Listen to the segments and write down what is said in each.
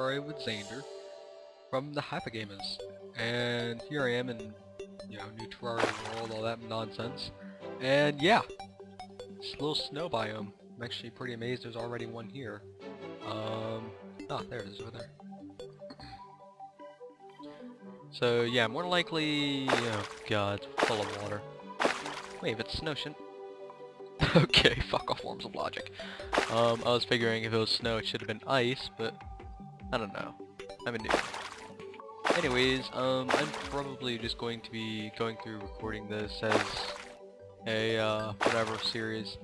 With Xainder from the Hypergamers. And here I am in, you know, new Terraria world, all that nonsense. And yeah, it's a little snow biome. I'm actually pretty amazed there's already one here. Um, ah, there it is over there. So yeah, more likely, oh god, it's full of water. Wait, if it's snow, shouldn't... okay, fuck off forms of logic. Um, I was figuring if it was snow it should have been ice, but I don't know. I'm a noob. Anyways, um, I'm probably just going to be going through recording this as a, uh, whatever series.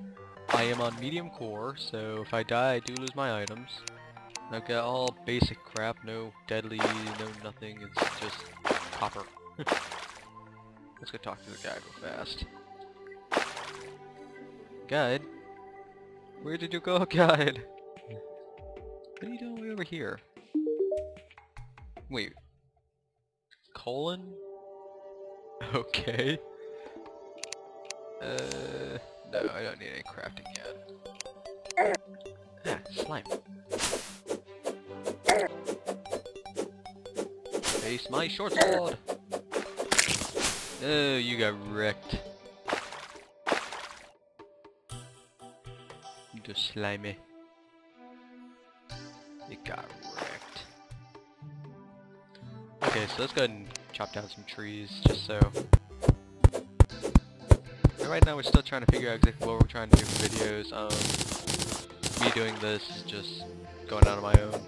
I am on medium core, so if I die I do lose my items. I've got all basic crap, no deadly, no nothing, it's just copper. Let's go talk to the guy real fast. Guide? Where did you go, guide? What are you doing way over here? Wait. Colin? Okay. Uh, no, I don't need any crafting yet. Ah, slime. Face my short sword! Oh, you got wrecked. You just slimy. So let's go ahead and chop down some trees, just so... And right now we're still trying to figure out exactly what we're trying to do for videos. Um, me doing this is just going out on my own.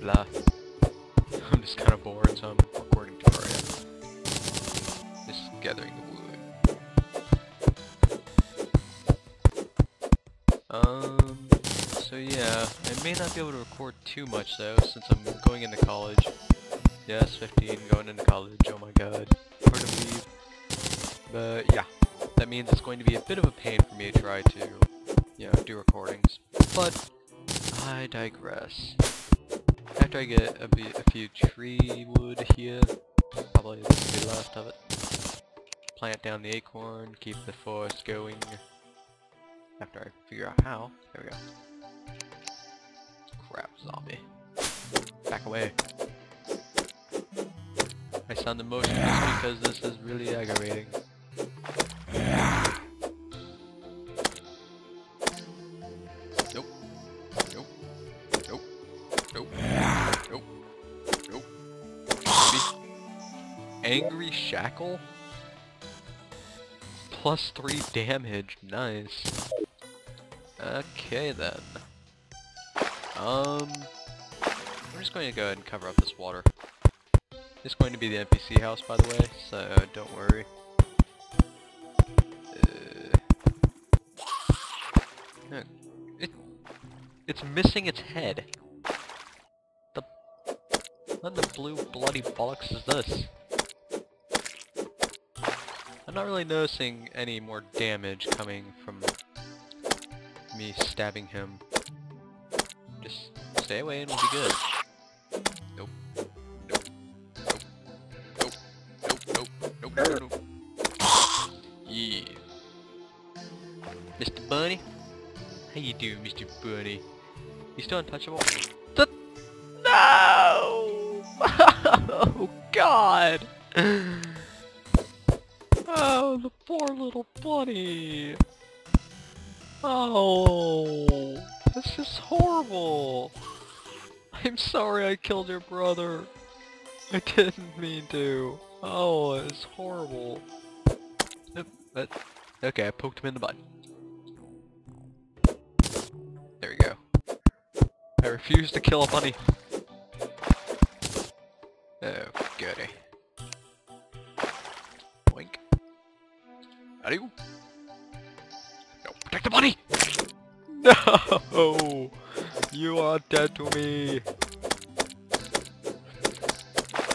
Blah. I'm just kind of bored, so I'm recording Terraria. Just gathering the wood. Um, so yeah, I may not be able to record too much though, since I'm going into college. Yes, 15, going into college, oh my god, hard to believe. But yeah, that means it's going to be a bit of a pain for me to try to, you know, do recordings. But, I digress. After I get a, a few tree wood here, probably be the last of it, plant down the acorn, keep the forest going. After I figure out how, there we go. Crap, zombie. Back away. I sound emotional because this is really aggravating. Nope. Nope. Nope. Nope. Nope. Nope. Angry Shackle? Plus 3 damage. Nice. Okay then. Um, I'm just going to go ahead and cover up this water. It's going to be the NPC house, by the way, so don't worry. Uh, it, it's missing its head. The what the blue bloody bollocks is this? I'm not really noticing any more damage coming from me stabbing him. Just stay away and we'll be good. Bunny? How you doing, Mr. Bunny? You still untouchable? The no! oh God! Oh, the poor little bunny! Oh, this is horrible. I'm sorry I killed your brother. I didn't mean to. Oh, it's horrible. But, okay, I poked him in the butt. I refuse to kill a bunny. Oh, goody. Boink. Howdy. No, protect the bunny! No! You are dead to me!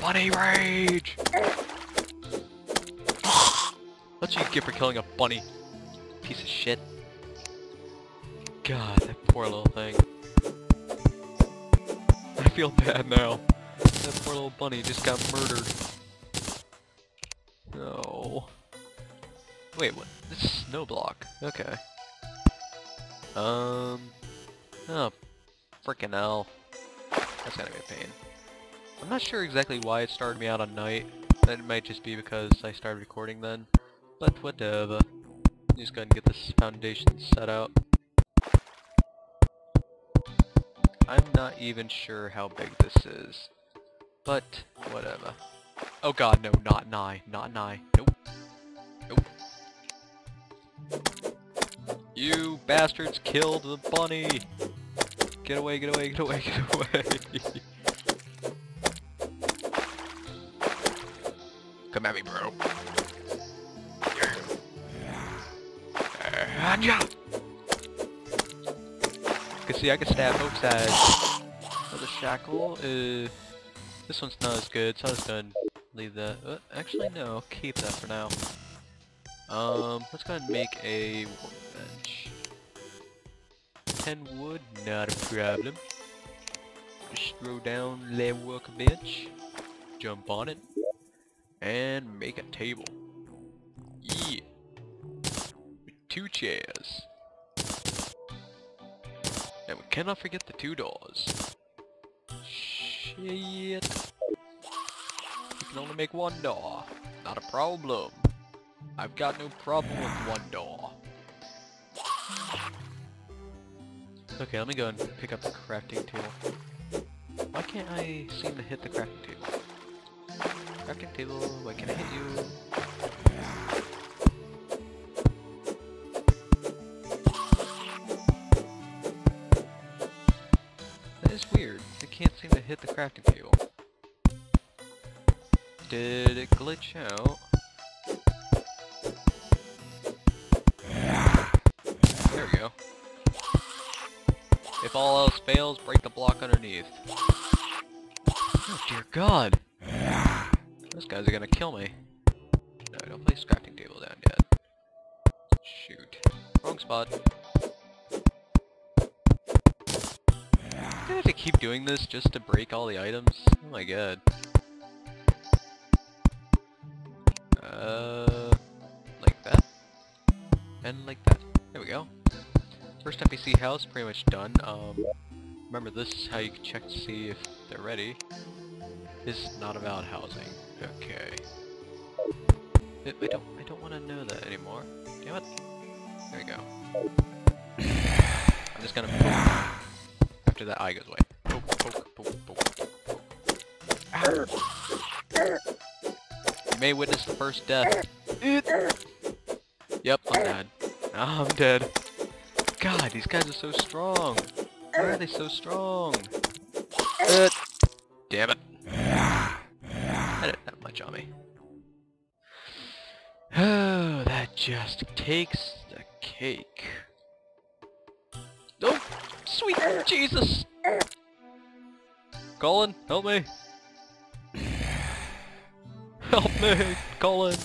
Bunny rage! What you get for killing a bunny? Piece of shit. God, that poor little thing. Feel bad now. That poor little bunny just got murdered. No. Wait, what? This is snow block. Okay. Um. Oh, freaking hell. That's gonna be a pain. I'm not sure exactly why it started me out on night. That might just be because I started recording then. But whatever. Just go ahead and get this foundation set out. I'm not even sure how big this is. But, whatever. Oh god, no, not nigh. Not nigh. Nope. Nope. You bastards killed the bunny! Get away, get away, get away, get away! Come at me, bro. Yeah. Uh, can see I can stab both sides. The shackle. Uh, this one's not as good, so I'll just go and leave that. Uh, actually, no, I'll keep that for now. Um, let's go ahead and make a workbench. 10 wood, not a problem. Just throw down the workbench, jump on it, and make a table. Yeah. With two chairs. And we cannot forget the two doors. Shit. You can only make one door. Not a problem. I've got no problem with one door. Okay, let me go and pick up the crafting table. Why can't I seem to hit the crafting table? Crafting table, why can't I hit you? Hit the crafting table. Did it glitch out? There we go. If all else fails, break the block underneath. Oh dear god! Those guys are gonna kill me. No, don't place crafting table down yet. Shoot. Wrong spot. I have to keep doing this just to break all the items? Oh my god. Uh, like that. And like that. There we go. First NPC house pretty much done. Um, remember this is how you can check to see if they're ready. This is not about housing. Okay. I, don't I don't want to know that anymore. Damn it. There we go. I'm just gonna after that eye goes away. Poke, poke, poke, poke. You may witness the first death. Yep, I'm dead. Ah, I'm dead. God, these guys are so strong. Why are they so strong? Damn it. That didn't have much on me. Oh, that just takes the cake. Jesus! Colin, help me! Help me, Colin!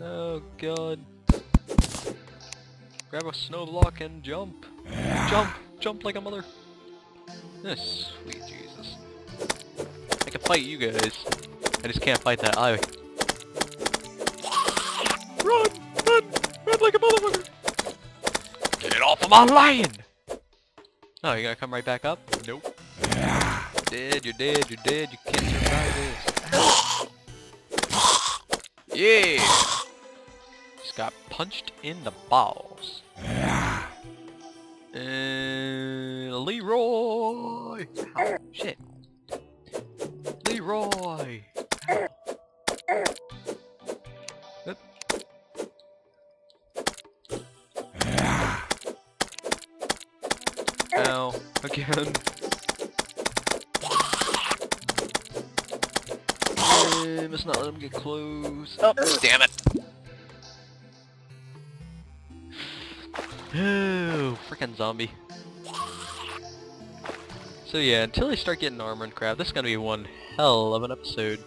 Oh god. Grab a snow block and jump. Jump! Jump like a mother! Oh, sweet Jesus. I can fight you guys. I just can't fight that eye. Run! Run! Run like a motherfucker! Get it off of my land! Oh, you gonna come right back up? Nope. Dead, you're dead, you're dead, you can't survive this. Yeah! Just got punched in the balls. Oh, damn it! Oh, freaking zombie. So yeah, until I start getting armor and crap, this is gonna be one hell of an episode.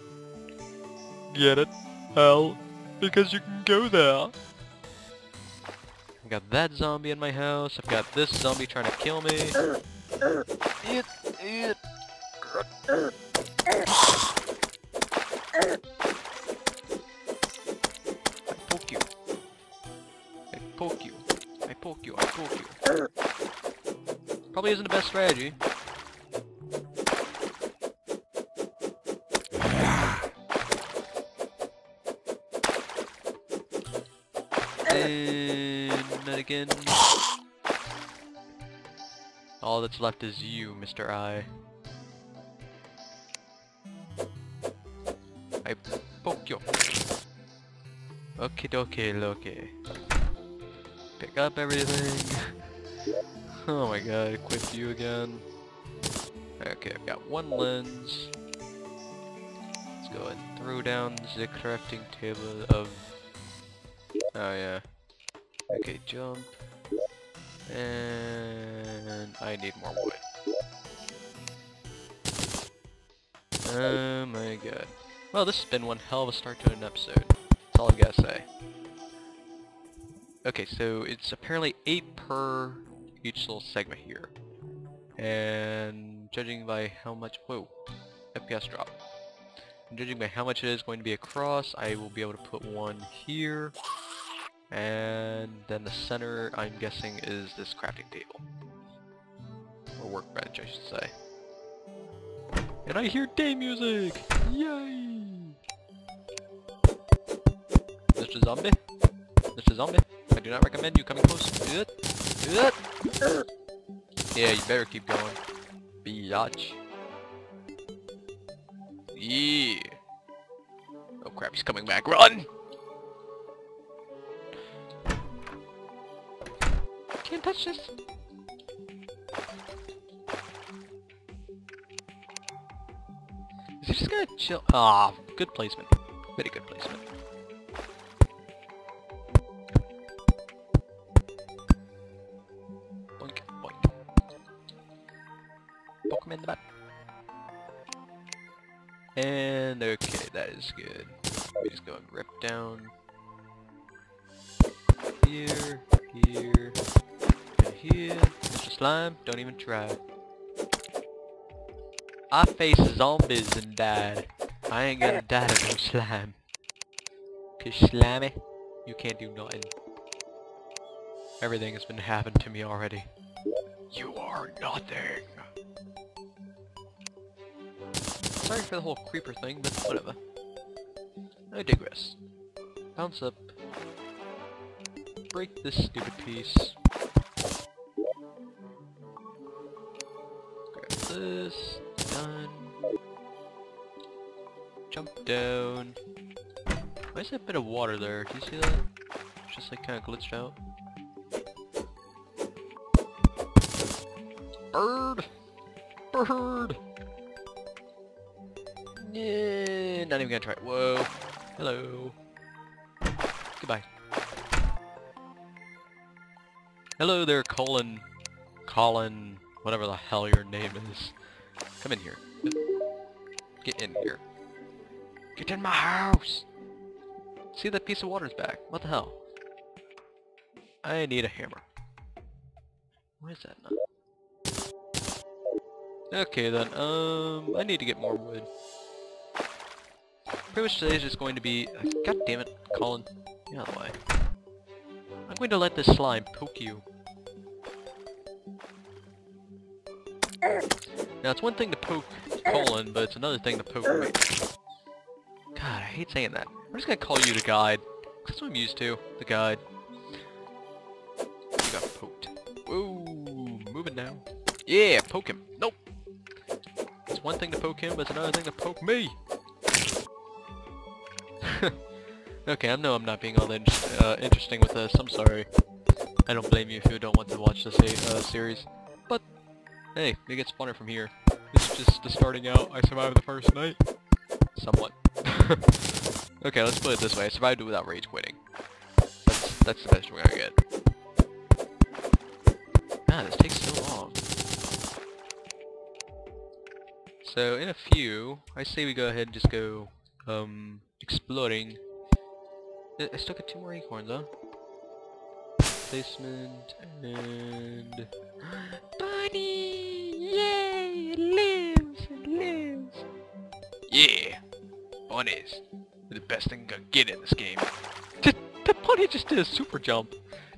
Get it? Hell. Because you can go there. I've got that zombie in my house, I've got this zombie trying to kill me. It, it. poke you, Eye'll poke you. Probably isn't the best strategy. And then again. All that's left is you, Mr. I. I poke you. Okay, okay, okay. Pick up everything. oh my god, equip you again. Okay, I've got one lens. Let's go and throw down the crafting table of... Oh yeah. Okay, jump. And I need more wood. Oh my god. Well, this has been one hell of a start to an episode. That's all I gotta say. Okay, so it's apparently 8 per each little segment here. And judging by how much... Whoa. FPS drop. And judging by how much it is going to be across, I will be able to put one here. And then the center, I'm guessing, is this crafting table. Or workbench, I should say. And I hear day music! Yay! Mr. Zombie? Mr. Zombie? I do not recommend you coming close. Yeah, you better keep going. Biatch. Yeah. Oh crap, he's coming back. Run! Can't touch this. Is he just gonna chill? Ah, good placement. Very good placement. Is good. We just go and rip down here, here, and here. Mr. Slime, don't even try. I faced zombies and died. I ain't gonna die to no slime. Cause slimy, you can't do nothing. Everything has been happened to me already. You are nothing. Sorry for the whole creeper thing, but whatever. I digress. Bounce up. Break this stupid piece. Grab this. Done. Jump down. Why is that bit of water there? Do you see that? It's just like kind of glitched out. Bird! Bird! Yeah, not even gonna try. Whoa. Hello. Goodbye. Hello there, Colin. Colin, whatever the hell your name is. Come in here. Get in here. Get in my house! See that piece of water's back. What the hell? I need a hammer. Where is that nut? Okay then, um, I need to get more wood. Pretty much today is just going to be... God damn it, Colin. Get out of the way. I'm going to let this slime poke you. Now it's one thing to poke Colin, but it's another thing to poke me. God, I hate saying that. I'm just gonna call you the guide. That's what I'm used to. The guide. You got poked. Whoa, moving now. Yeah, poke him. Nope. It's one thing to poke him, but it's another thing to poke me. Okay, I know I'm not being all that uh, interesting with this. I'm sorry. I don't blame you if you don't want to watch this uh, series. But, hey, it gets funner from here. It's just the starting out. I survived the first night. Somewhat. okay, let's put it this way. I survived it without rage quitting. That's, that's the best we're gonna get. Man, this takes so long. So, in a few, I say we go ahead and just go, um, exploring. I still got two more acorns, huh? Placement, and... Bunny! Yay! Lives! Lives! Yeah! Bunnies! They're the best thing gonna get in this game. The, the bunny just did a super jump!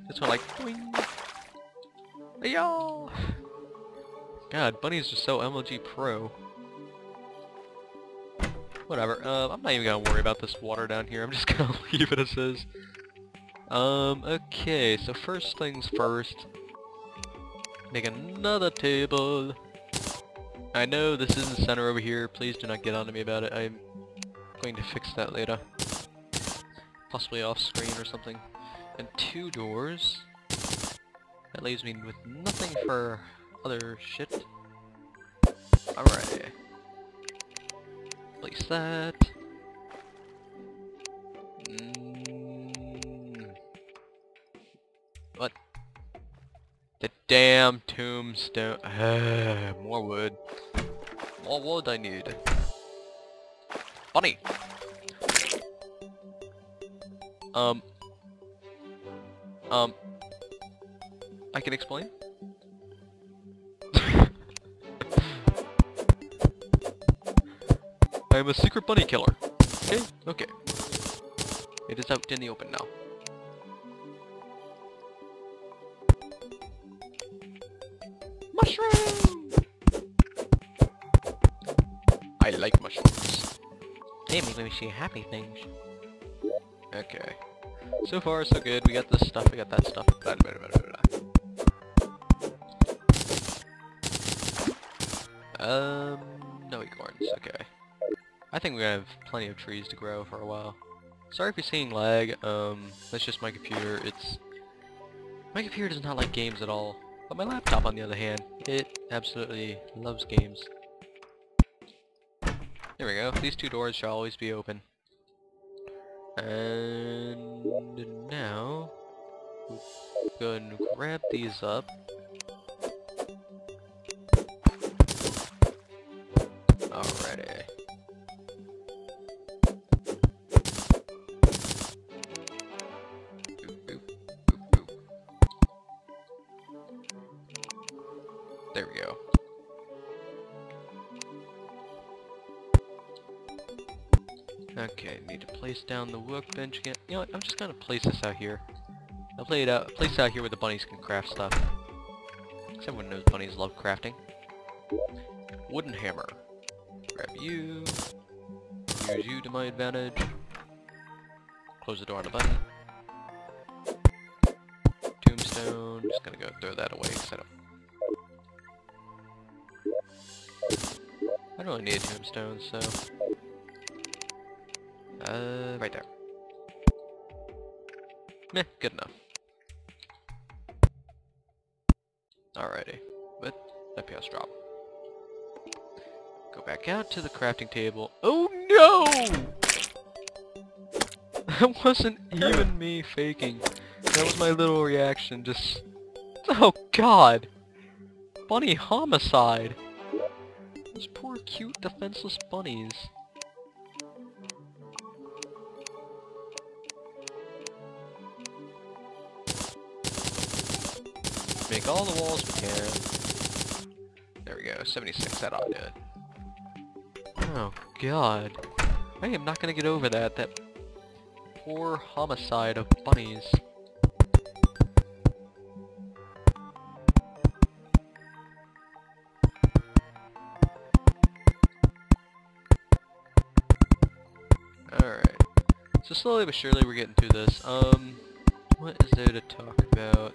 That's why like, boing! Y'all! God, Bunny's just so MLG pro. Whatever, uh, I'm not even gonna worry about this water down here. I'm just gonna leave it as is. Um, okay, so first things first. Make another table. I know this is the center over here, please do not get on to me about it. I'm going to fix that later. Possibly off screen or something. And two doors. That leaves me with nothing for other shit. Alright. Place that. Mm. What? The damn tombstone. More wood. More wood I need. Bunny! Um. Um. I can explain? I am a secret bunny killer. Okay? Okay. It is out in the open now. Mushroom! I like mushrooms. They make me see happy things. Okay. So far, so good. We got this stuff, we got that stuff. Blah, blah, blah, blah, uh, I think we have plenty of trees to grow for a while. Sorry if you're seeing lag. Um, that's just my computer. It's my computer does not like games at all. But my laptop, on the other hand, it absolutely loves games. There we go. These two doors shall always be open. And now, go and grab these up. Alrighty. Down the workbench again. You know what, I'm just gonna place this out here. I'll play it out, place it out here where the bunnies can craft stuff. everyone knows bunnies love crafting. Wooden hammer. Grab you. Use you to my advantage. Close the door on the button. Tombstone. Just gonna go throw that away because I don't... I don't really need a tombstone, so... Uh, right there. Meh, good enough. Alrighty, but FPS drop. Go back out to the crafting table. Oh no! That wasn't even me faking. That was my little reaction, just... Oh god! Bunny homicide! Those poor cute defenseless bunnies. All the walls we can. There we go, 76, that ought to do it. Oh god. I am not gonna get over that, that poor homicide of bunnies. Alright. So slowly but surely we're getting through this. Um, what is there to talk about?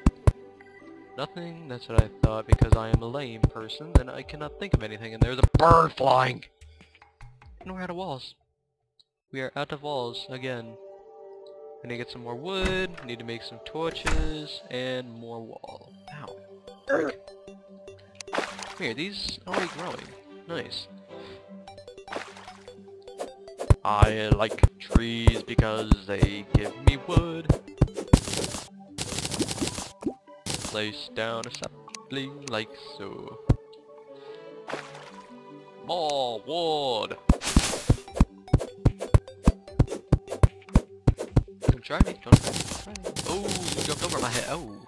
Nothing, that's what I thought, because I am a lame person, and I cannot think of anything, and there's a bird flying! And we're out of walls. We are out of walls, again. I need to get some more wood, need to make some torches, and more wall. Ow. Here, these are already growing. Nice. I like trees because they give me wood. Place down a sapling like so. More wood! Don't try me, don't. Try me. Oh, you jumped over my head. Oh.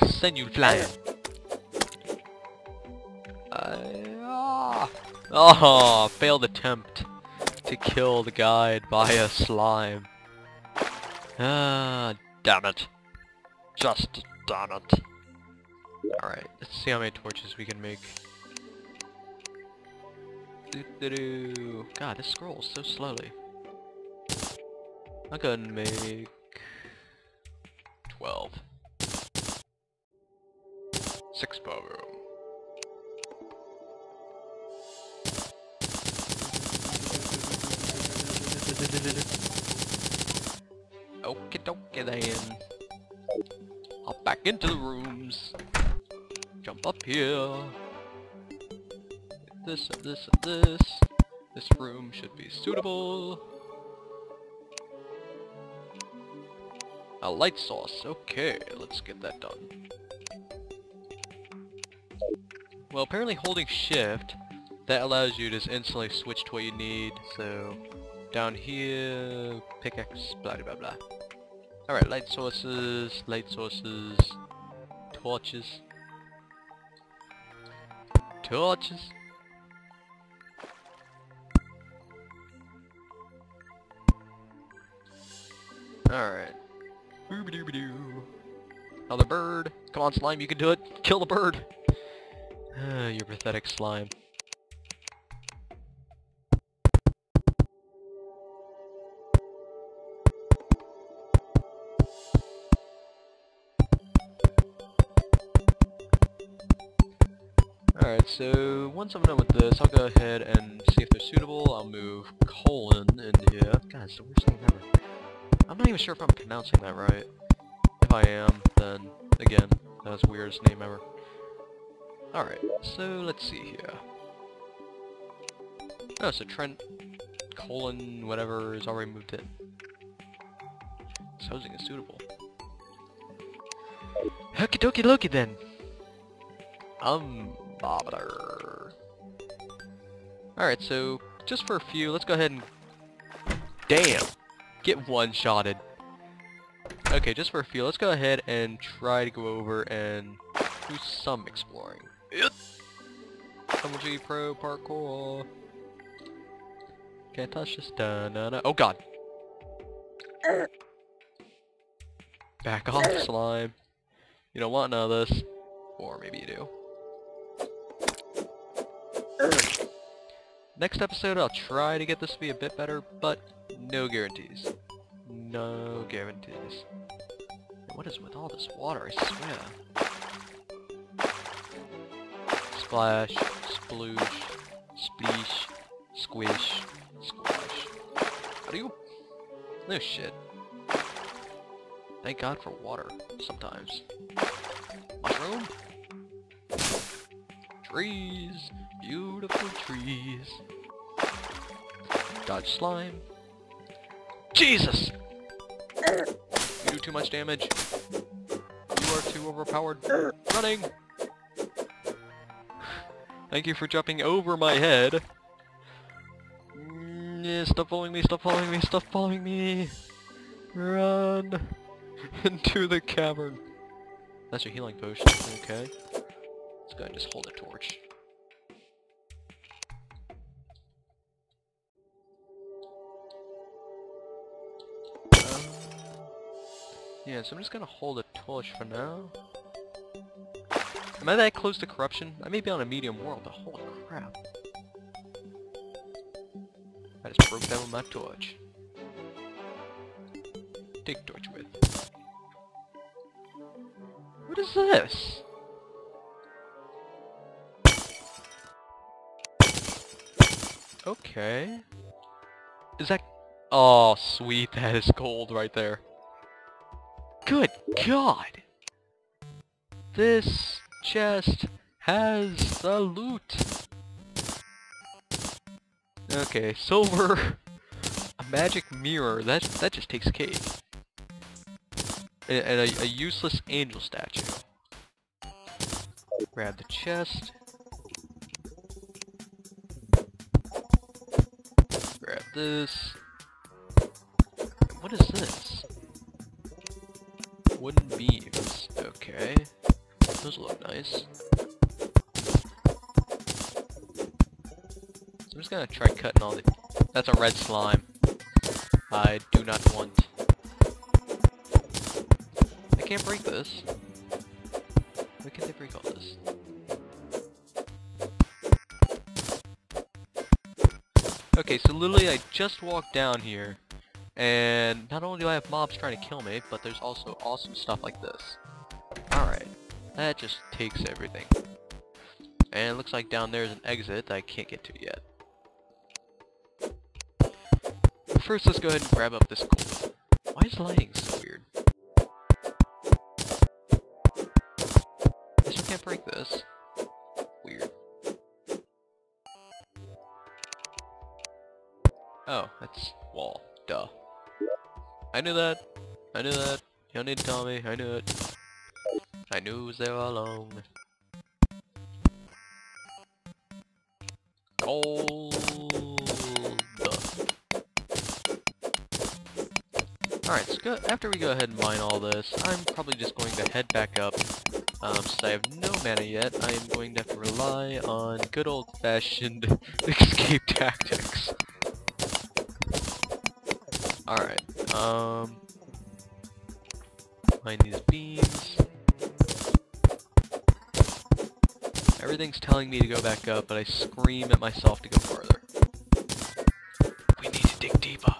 I send you flying. I, ah. Oh, failed attempt to kill the guide by a slime. Ah, damn it. Just done it. Alright, let's see how many torches we can make. God, this scrolls so slowly. I'm gonna make 12. Six bar room. Okie dokie then. Hop back into the rooms. Jump up here. This and this and this. This room should be suitable. A light source. Okay, let's get that done. Well, apparently holding shift, that allows you to just instantly switch to what you need. So, down here, pickaxe, blah blah blah. Alright, light sources, light sources, torches. Torches. Alright. Another bird. Come on, slime, you can do it. Kill the bird. Ah, you pathetic slime. Alright, so once I'm done with this, I'll go ahead and see if they're suitable. I'll move Colin into here. God, it's the worst thing ever. I'm not even sure if I'm pronouncing that right. If I am, then, again, that's the weirdest name ever. Alright, so let's see here. Oh, so Trent, Colin, whatever, is already moved in. This housing is suitable. Okie dokie dokie then! Um, Alright, so, just for a few, let's go ahead and... Damn! Get one-shotted. Okay, just for a few, let's go ahead and try to go over and do some exploring. Double G Pro Parkour. Can't touch this. Da, na, na. Oh god. Back off, slime. You don't want none of this. Or maybe you do. Next episode, I'll try to get this to be a bit better, but no guarantees. No guarantees. What is with all this water, I swear? Splash, sploosh, spleesh, squish, squash. How do you... No shit. Thank God for water, sometimes. Mushroom? Trees! Beautiful trees. Dodge slime. Jesus! You do too much damage. You are too overpowered. Running! Thank you for jumping over my head. Yeah, stop following me, stop following me, stop following me! Run! Into the cavern. That's your healing potion, okay. Let's go and just hold a torch. Yeah, so I'm just gonna hold a torch for now. Am I that close to corruption? I may be on a medium world, but holy crap. I just broke down my torch. Take torch with. What is this? Okay. Is that... Oh, sweet, that is gold right there. Good God! This chest has the loot! Okay, silver, a magic mirror, that, that just takes cake. And, and a, a useless angel statue. Grab the chest. Grab this. What is this? Wooden beams. Okay. Those look nice. I'm just gonna try cutting all the... That's a red slime. I do not want. I can't break this. Why can't they break all this? Okay, so literally I just walked down here, And not only do I have mobs trying to kill me, but there's also awesome stuff like this. Alright, that just takes everything. And it looks like down there is an exit that I can't get to yet. First, let's go ahead and grab up this gold. Why is lighting so weird? Guess we can't break this. Weird. Oh, that's wall. Duh. I knew that. I knew that. You don't need to tell me. I knew it. I knew it was there all along. Gold. Alright, so go, after we go ahead and mine all this, I'm probably just going to head back up. Um, since I have no mana yet, I am going to have to rely on good old-fashioned escape tactics. Alright, um... Mine these beams. Everything's telling me to go back up, but I scream at myself to go farther. We need to dig deeper.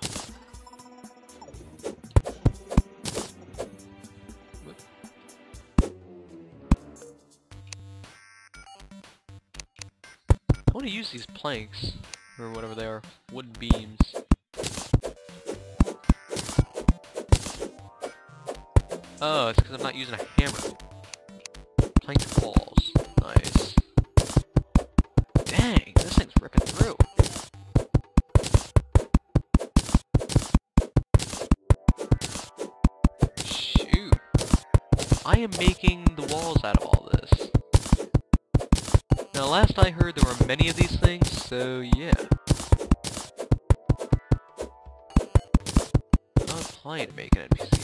I want to use these planks, or whatever they are, wooden beams. Oh, it's because I'm not using a hammer. Plank walls. Nice. Dang, this thing's ripping through. Shoot. I am making the walls out of all this. Now, last I heard, there were many of these things, so yeah. I'm planning to make an NPC.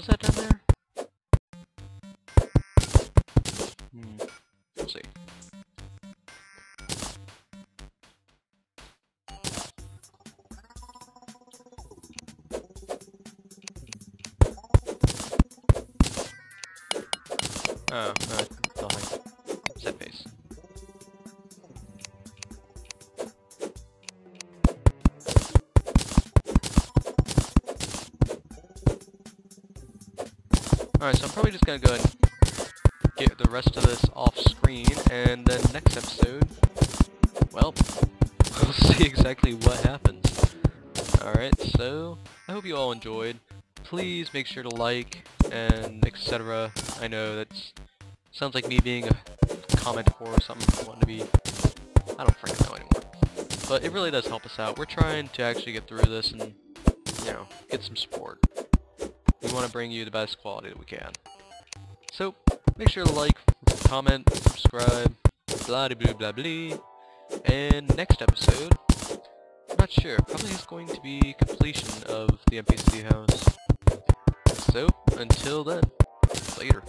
What was that Alright, so I'm probably just gonna go and get the rest of this off screen, and then next episode, well, we'll see exactly what happens. Alright, so, I hope you all enjoyed. Please make sure to like, and etc. I know that sounds like me being a comment whore or something, wanting to be, I don't freaking know anymore. But it really does help us out. We're trying to actually get through this and, you know, get some support. We want to bring you the best quality that we can. So, make sure to like, comment, subscribe, blah blah blah blah. And next episode, I'm not sure, probably is going to be completion of the NPC house. So, until then, later.